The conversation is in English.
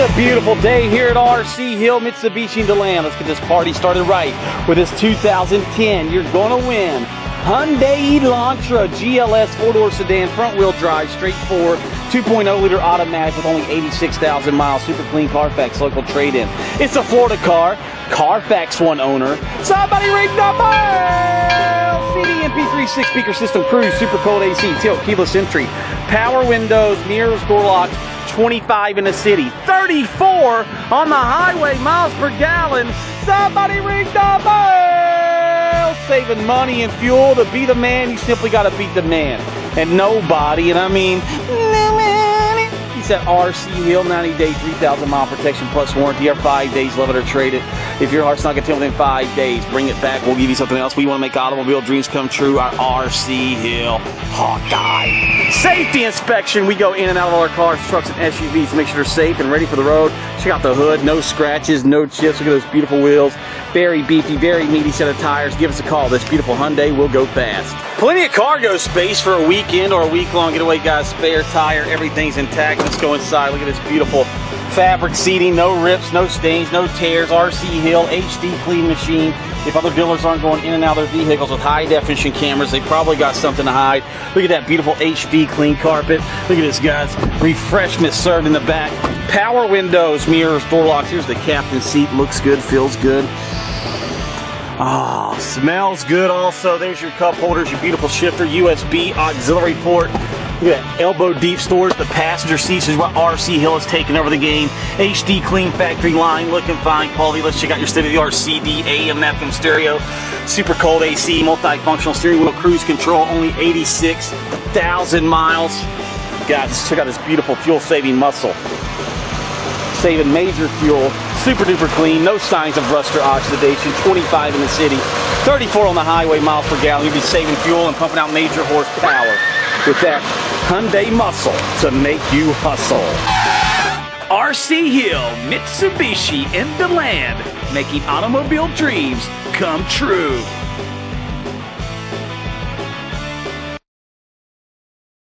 It's a beautiful day here at RC Hill Mitsubishi in DeLand. Let's get this party started right with this 2010. You're gonna win Hyundai Elantra GLS four-door sedan, front-wheel drive, straight forward, 2.0 liter automatic with only 86,000 miles. Super clean Carfax local trade-in. It's a Florida car. Carfax one owner. Somebody ring the bell! CD MP3 six speaker system, cruise, super cold AC, tilt, keyless entry, power windows, mirrors, door locks. 25 in the city, 34 on the highway miles per gallon. Somebody ring the bell! Saving money and fuel to be the man, you simply got to beat the man. And nobody, and I mean, at RC Hill, 90 day, 3,000 mile protection plus warranty, or five days, love it or trade it. If your heart's not content within five days, bring it back. We'll give you something else. We want to make automobile dreams come true. Our RC Hill Hawkeye. Safety inspection. We go in and out of all our cars, trucks, and SUVs to make sure they're safe and ready for the road. Check out the hood. No scratches, no chips. Look at those beautiful wheels. Very beefy, very meaty set of tires. Give us a call. This beautiful Hyundai will go fast. Plenty of cargo space for a weekend or a week-long getaway, guys. Spare tire. Everything's intact. Let's go inside. Look at this beautiful fabric seating, no rips, no stains, no tears, RC Hill, HD clean machine. If other dealers aren't going in and out of their vehicles with high definition cameras, they probably got something to hide. Look at that beautiful HD clean carpet. Look at this, guys. Refreshment served in the back. Power windows, mirrors, door locks. Here's the captain's seat. Looks good, feels good. Oh, smells good also. There's your cup holders, your beautiful shifter, USB auxiliary port. Look elbow deep storage. The passenger seats is what RC Hill has taken over the game. HD clean factory line, looking fine quality. Let's check out your state-of-the-art CD, AM, FM stereo, super cold AC, multifunctional steering wheel, cruise control, only 86,000 miles. Guys, check out this beautiful fuel-saving muscle. Saving major fuel, super duper clean, no signs of rust or oxidation. 25 in the city, 34 on the highway miles per gallon. You'll be saving fuel and pumping out major horsepower with that Hyundai muscle to make you hustle. RC Hill, Mitsubishi in DeLand, making automobile dreams come true.